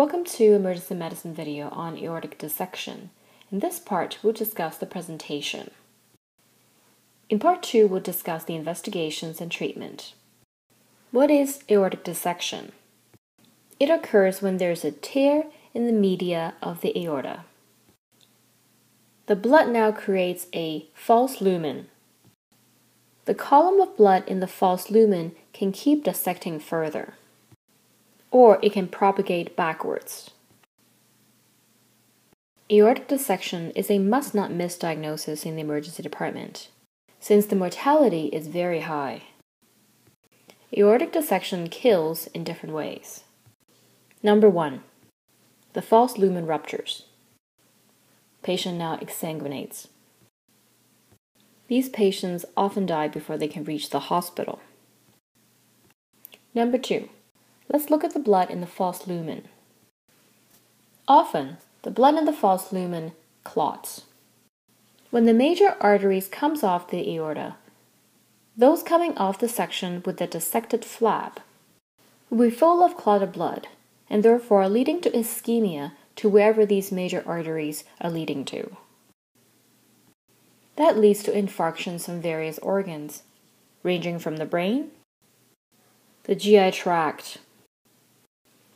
Welcome to Emergency Medicine video on aortic dissection. In this part, we'll discuss the presentation. In part 2, we'll discuss the investigations and treatment. What is aortic dissection? It occurs when there is a tear in the media of the aorta. The blood now creates a false lumen. The column of blood in the false lumen can keep dissecting further or it can propagate backwards. Aortic dissection is a must not miss diagnosis in the emergency department, since the mortality is very high. Aortic dissection kills in different ways. Number one, the false lumen ruptures. Patient now exsanguinates. These patients often die before they can reach the hospital. Number two, Let's look at the blood in the false lumen. Often, the blood in the false lumen clots. When the major arteries comes off the aorta, those coming off the section with the dissected flap will be full of clotted blood and therefore leading to ischemia to wherever these major arteries are leading to. That leads to infarctions from various organs, ranging from the brain, the GI tract,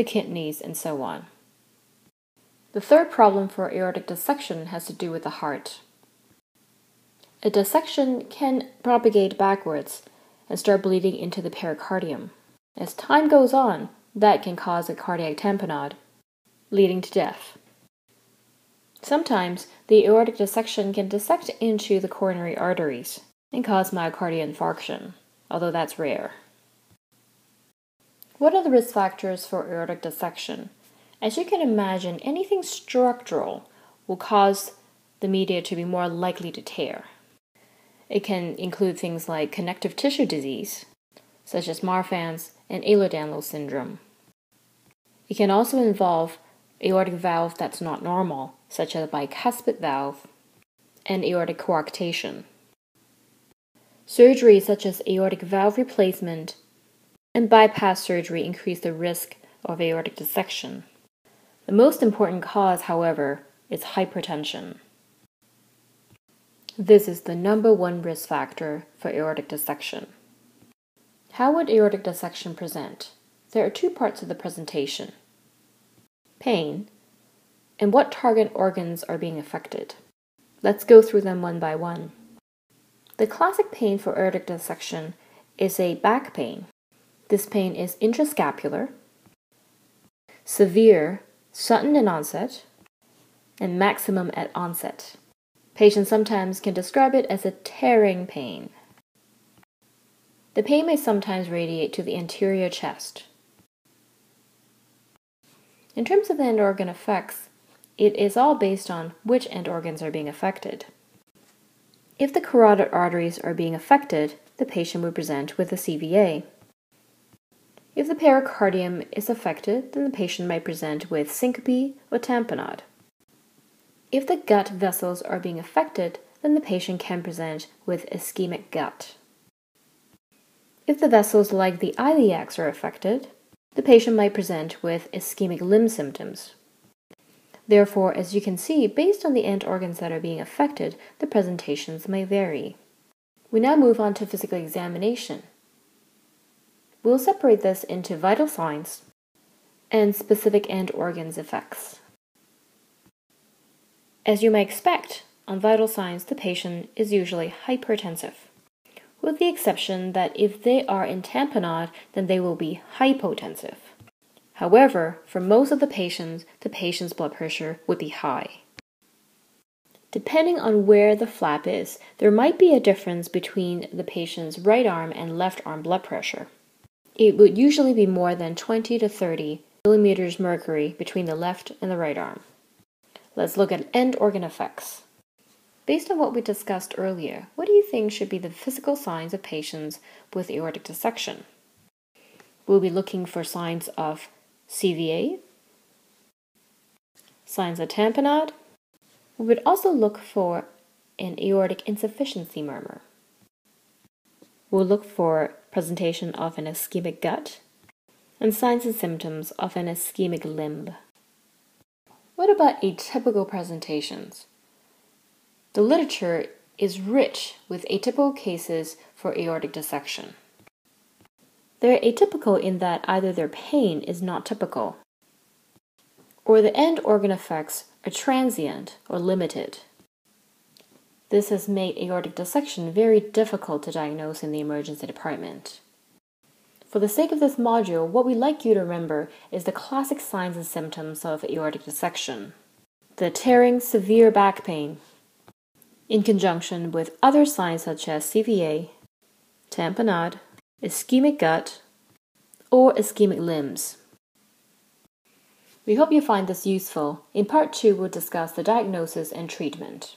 the kidneys, and so on. The third problem for aortic dissection has to do with the heart. A dissection can propagate backwards and start bleeding into the pericardium. As time goes on, that can cause a cardiac tamponade, leading to death. Sometimes the aortic dissection can dissect into the coronary arteries and cause myocardial infarction, although that's rare. What are the risk factors for aortic dissection? As you can imagine, anything structural will cause the media to be more likely to tear. It can include things like connective tissue disease, such as Marfan's and Ehlers-Danlos syndrome. It can also involve aortic valve that's not normal, such as a bicuspid valve, and aortic coarctation. Surgery such as aortic valve replacement and bypass surgery increase the risk of aortic dissection. The most important cause, however, is hypertension. This is the number one risk factor for aortic dissection. How would aortic dissection present? There are two parts of the presentation pain and what target organs are being affected. Let's go through them one by one. The classic pain for aortic dissection is a back pain this pain is interscapular, severe, sudden in onset, and maximum at onset. Patients sometimes can describe it as a tearing pain. The pain may sometimes radiate to the anterior chest. In terms of the end organ effects, it is all based on which end organs are being affected. If the carotid arteries are being affected, the patient would present with a CVA. If the pericardium is affected, then the patient might present with syncope or tamponade. If the gut vessels are being affected, then the patient can present with ischemic gut. If the vessels like the iliacs are affected, the patient might present with ischemic limb symptoms. Therefore, as you can see, based on the end organs that are being affected, the presentations may vary. We now move on to physical examination. We'll separate this into vital signs and specific end organs effects. As you may expect, on vital signs, the patient is usually hypertensive, with the exception that if they are in tamponade, then they will be hypotensive. However, for most of the patients, the patient's blood pressure would be high. Depending on where the flap is, there might be a difference between the patient's right arm and left arm blood pressure. It would usually be more than 20 to 30 millimeters mercury between the left and the right arm. Let's look at end organ effects. Based on what we discussed earlier, what do you think should be the physical signs of patients with aortic dissection? We'll be looking for signs of CVA, signs of tamponade. We would also look for an aortic insufficiency murmur. We'll look for presentation of an ischemic gut and signs and symptoms of an ischemic limb. What about atypical presentations? The literature is rich with atypical cases for aortic dissection. They're atypical in that either their pain is not typical, or the end organ effects are transient or limited. This has made aortic dissection very difficult to diagnose in the emergency department. For the sake of this module, what we'd like you to remember is the classic signs and symptoms of aortic dissection. The tearing severe back pain, in conjunction with other signs such as CVA, tamponade, ischemic gut, or ischemic limbs. We hope you find this useful. In part 2, we'll discuss the diagnosis and treatment.